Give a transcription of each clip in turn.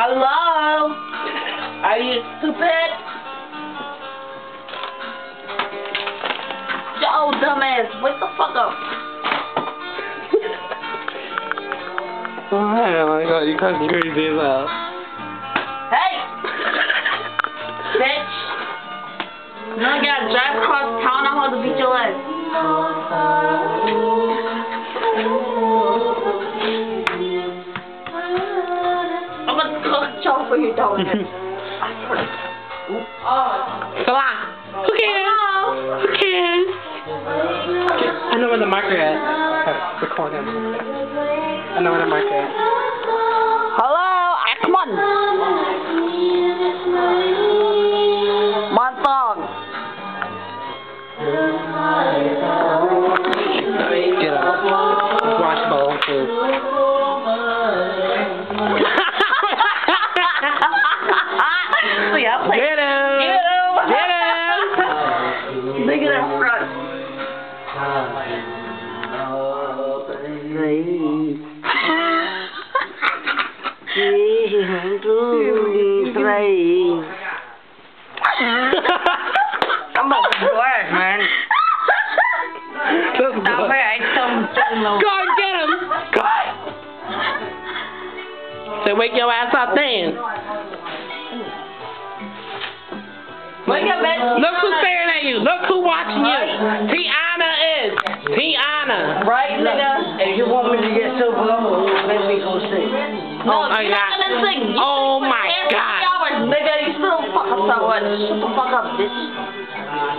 Hello? Are you stupid? Yo, dumbass, wake the fuck up. Oh my god, you guys crazy as hell. I'm gonna cook you for you, dumbass. I swear to Come on. Who cares? Who cares? I know where the marker is. Okay, record him. I know where the marker is. I'm about to work, man. Stop it, I don't know. Go and get him! Go! Say, wake your ass up then. Wake up, bitch. Look who's staring at you. Look who watching you. Tiana is. Tiana. Right, nigga? If you want me to get super low, let me go sing. No, my you're not gonna sing. You Oh sing for my 10 God. hours, nigga. You still fuck up so much. Shut the fuck up, bitch.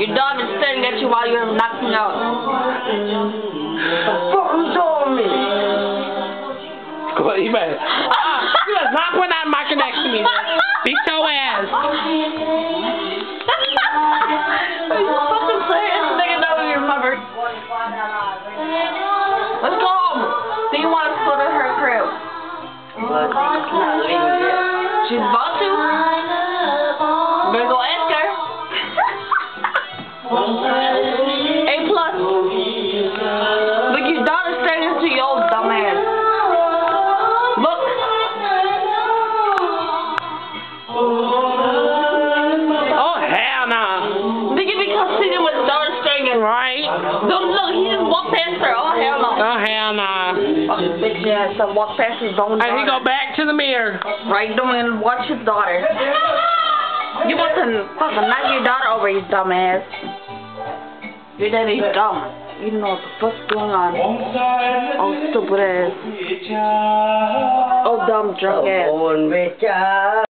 Your dog is staring at you while you're knocking out. The fuck you told me? Go, you better. Uh-uh. You better not put that marker next to me. De volta just walked past her. Oh, hell no. Oh, hell no. Fucking bitch ass, son, walk past his own And he daughter. go back to the mirror. Right, don't even watch his daughter. You want to fucking knock your daughter over, you dumbass. Your daddy's dumb. You don't know what the fuck's going on. Oh, stupid ass. Oh, dumb drunk ass. Oh, bitch.